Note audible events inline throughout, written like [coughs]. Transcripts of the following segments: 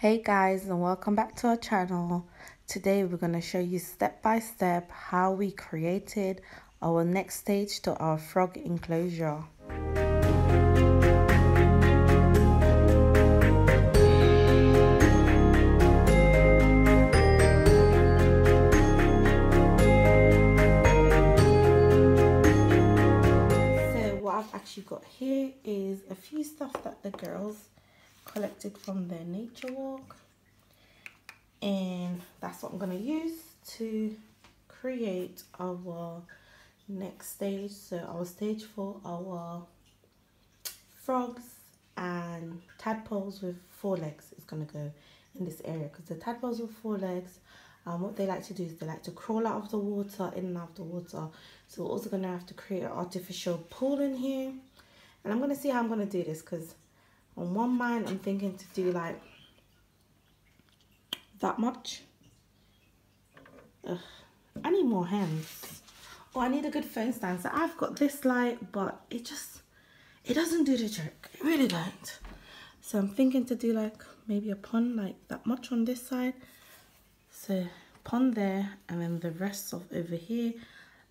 Hey guys and welcome back to our channel. Today we're going to show you step by step how we created our next stage to our frog enclosure. So what I've actually got here is a few stuff that the girls collected from their nature walk. And that's what I'm going to use to create our next stage. So our stage for our frogs and tadpoles with four legs is going to go in this area. Because the tadpoles with four legs um, what they like to do is they like to crawl out of the water in and out of the water. So we're also going to have to create an artificial pool in here. And I'm going to see how I'm going to do this because on one mind I'm thinking to do like that much. Ugh. I need more hands. Oh I need a good phone stand so I've got this light but it just it doesn't do the trick. It really don't. So I'm thinking to do like maybe a pond like that much on this side. So pond there and then the rest of over here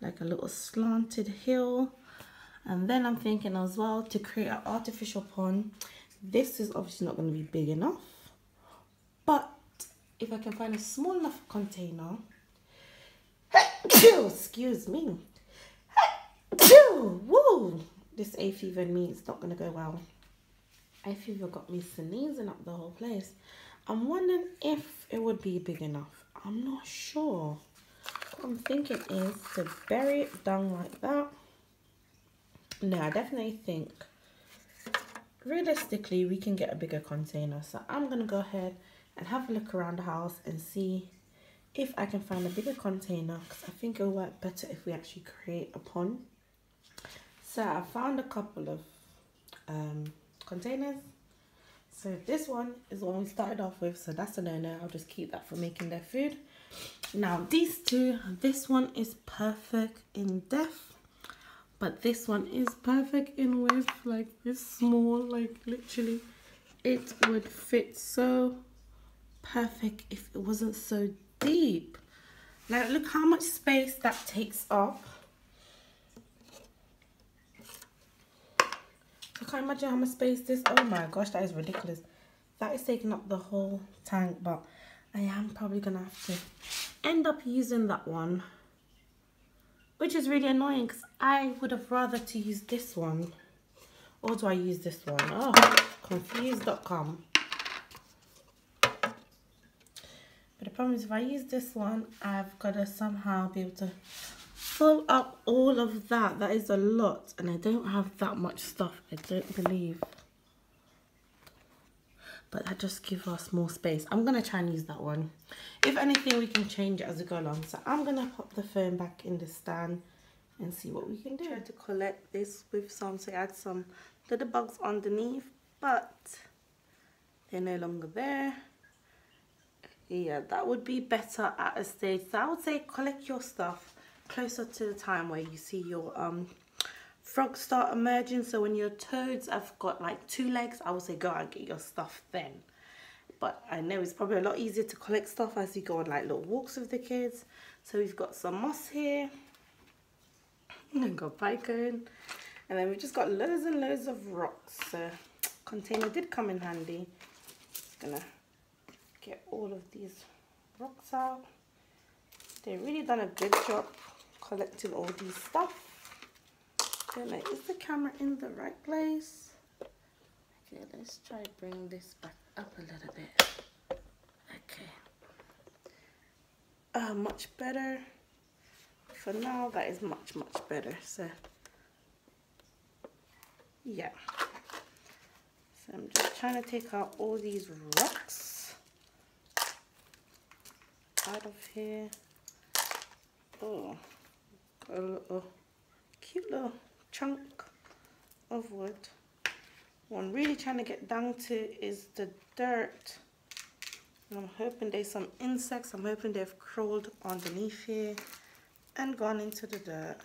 like a little slanted hill. And then I'm thinking as well to create an artificial pond this is obviously not going to be big enough. But if I can find a small enough container. [coughs] Excuse me. [coughs] Woo! This A fever in me is not going to go well. A fever got me sneezing up the whole place. I'm wondering if it would be big enough. I'm not sure. What I'm thinking is to bury it down like that. No, I definitely think realistically we can get a bigger container. So i'm gonna go ahead and have a look around the house and see if i can find a bigger container because i think it'll work better if we actually create a pond. So i found a couple of um, containers. So this one is one we started off with so that's a no-no. I'll just keep that for making their food. Now these two this one is perfect in depth but this one is perfect in width like this small like literally it would fit so perfect if it wasn't so deep. Like look how much space that takes up. I can't imagine how much space this oh my gosh that is ridiculous. That is taking up the whole tank but I am probably gonna have to end up using that one which is really annoying because I would have rather to use this one. Or do I use this one? Oh confused.com but the problem is if I use this one I've got to somehow be able to fill up all of that. That is a lot and I don't have that much stuff I don't believe but that just gives us more space. I'm gonna try and use that one. If anything we can change it as we go along. So I'm gonna pop the phone back in the stand and see what we can do. Try to collect this with some so add some little bugs underneath but they're no longer there. Yeah that would be better at a stage. So I would say collect your stuff closer to the time where you see your um frogs start emerging so when your toads have got like two legs I would say go and get your stuff then. But I know it's probably a lot easier to collect stuff as you go on like little walks with the kids. So we've got some moss here. [laughs] And got bacon. And then we've just got loads and loads of rocks. So container did come in handy. Just gonna get all of these rocks out. They've really done a good job collecting all these stuff know, is the camera in the right place? Okay, let's try bring this back up a little bit. Okay. Uh, much better. For now, that is much, much better. So, yeah. So I'm just trying to take out all these rocks out of here. Oh, a little cute little chunk of wood. What I'm really trying to get down to is the dirt. And I'm hoping there's some insects. I'm hoping they've crawled underneath here and gone into the dirt.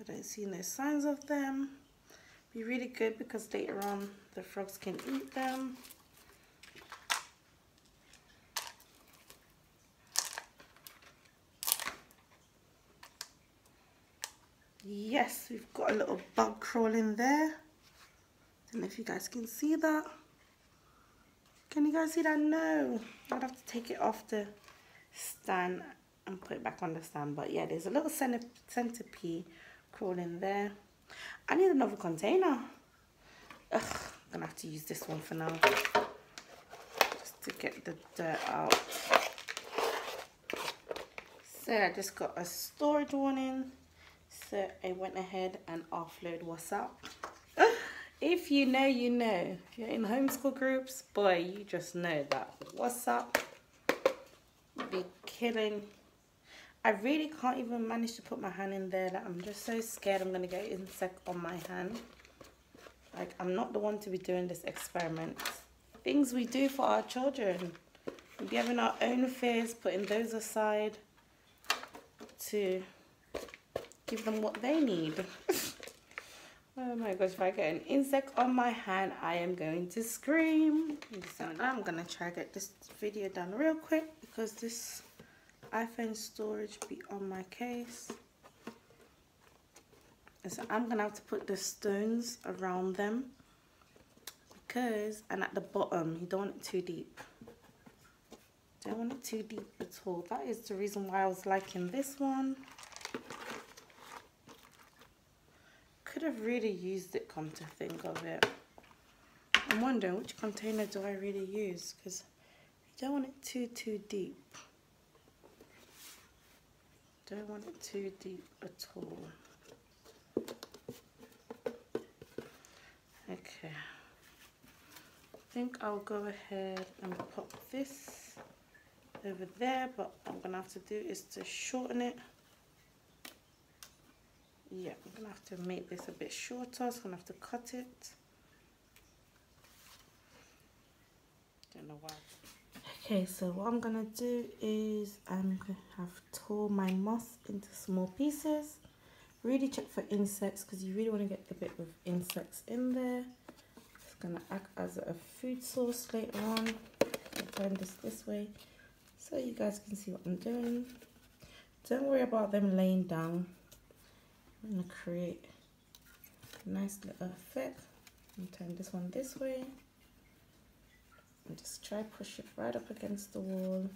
I don't see no signs of them. Be really good because later on the frogs can eat them. Yes, we've got a little bug crawling there. Don't know if you guys can see that. Can you guys see that? No. I'd have to take it off the stand and put it back on the stand. But yeah, there's a little centipede crawling there. I need another container. Ugh, I'm gonna have to use this one for now. Just to get the dirt out. So I just got a storage warning. So I went ahead and offload WhatsApp. [laughs] if you know, you know. If you're in homeschool groups, boy, you just know that WhatsApp be killing. I really can't even manage to put my hand in there. Like, I'm just so scared I'm going to get insect on my hand. Like, I'm not the one to be doing this experiment. Things we do for our children. we be having our own fears, putting those aside to give them what they need. [laughs] oh my gosh, if I get an insect on my hand, I am going to scream. So I'm going to try to get this video done real quick because this iPhone storage be on my case. And So I'm going to have to put the stones around them because, and at the bottom, you don't want it too deep. Don't want it too deep at all. That is the reason why I was liking this one. Could have really used it, come to think of it. I'm wondering which container do I really use because I don't want it too, too deep. Don't want it too deep at all. Okay. I think I'll go ahead and pop this over there but what I'm gonna have to do is to shorten it yeah I'm gonna have to make this a bit shorter so I'm gonna have to cut it. Don't know why. Okay so what I'm gonna do is I'm gonna have tore my moss into small pieces. Really check for insects because you really want to get the bit with insects in there. It's gonna act as a food source later on. Turn this this way so you guys can see what I'm doing. Don't worry about them laying down. I'm going to create a nice little effect. And turn this one this way. And just try push it right up against the wall.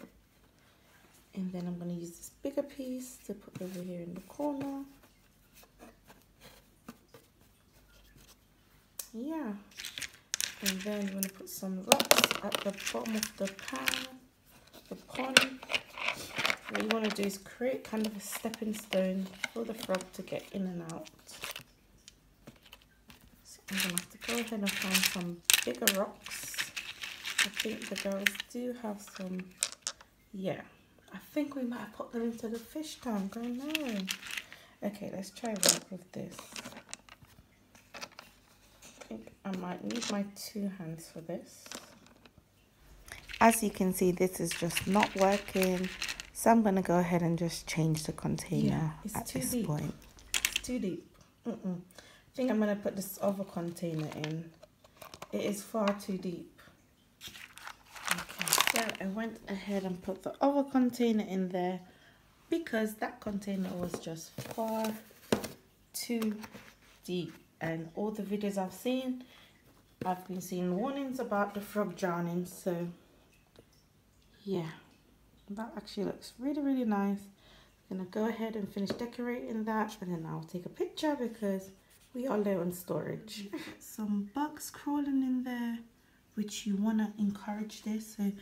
And then I'm going to use this bigger piece to put over here in the corner. Yeah. And then we're going to put some rocks at the bottom of the pan the pond, what you want to do is create kind of a stepping stone for the frog to get in and out. So I'm going to have to go ahead and find some bigger rocks. I think the girls do have some, yeah. I think we might have put them into the fish tank, I know. Okay, let's try work with this. I think I might need my two hands for this as you can see this is just not working so I'm gonna go ahead and just change the container yeah, at this deep. point. It's too deep. Mm -mm. I think I'm gonna put this other container in. It is far too deep. Okay so I went ahead and put the other container in there because that container was just far too deep. And all the videos I've seen I've been seeing warnings about the frog drowning so yeah that actually looks really really nice. I'm gonna go ahead and finish decorating that and then I'll take a picture because we are low on storage. [laughs] Some bugs crawling in there which you want to encourage this. So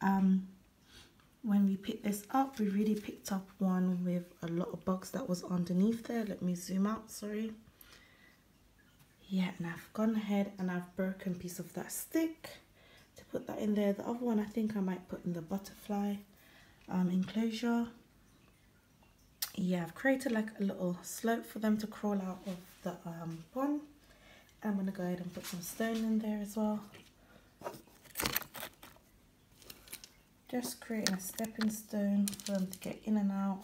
um when we picked this up we really picked up one with a lot of bugs that was underneath there. Let me zoom out sorry. Yeah and I've gone ahead and I've broken piece of that stick to put that in there. The other one I think I might put in the butterfly um, enclosure. Yeah, I've created like a little slope for them to crawl out of the um, pond. I'm going to go ahead and put some stone in there as well. Just creating a stepping stone for them to get in and out.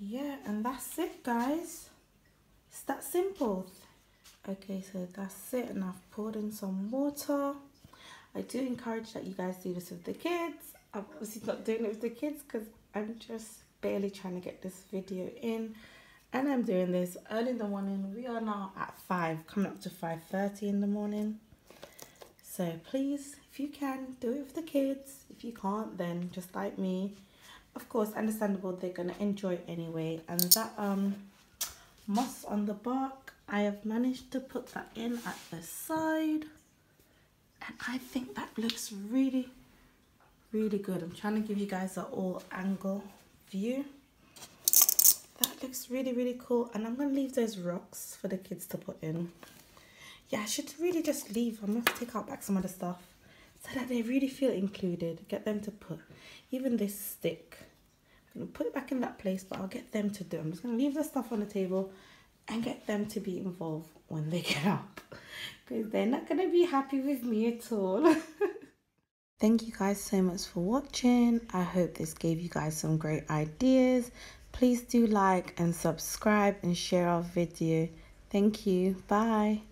Yeah, and that's it guys. It's that simple okay so that's it and I've poured in some water I do encourage that you guys do this with the kids I'm obviously not doing it with the kids because I'm just barely trying to get this video in and I'm doing this early in the morning. We are now at 5, coming up to 5.30 in the morning. So please, if you can, do it with the kids. If you can't, then just like me. Of course, understandable, they're going to enjoy anyway. And that um moss on the bark, I have managed to put that in at the side. And I think that looks really, really good. I'm trying to give you guys an all angle view. That looks really, really cool. And I'm going to leave those rocks for the kids to put in. Yeah, I should really just leave. I'm to take out back some of the stuff so that they really feel included. Get them to put even this stick. I'm to put it back in that place, but I'll get them to do. I'm just to leave the stuff on the table and get them to be involved when they get up because they're not going to be happy with me at all. [laughs] Thank you guys so much for watching. I hope this gave you guys some great ideas. Please do like and subscribe and share our video. Thank you. Bye.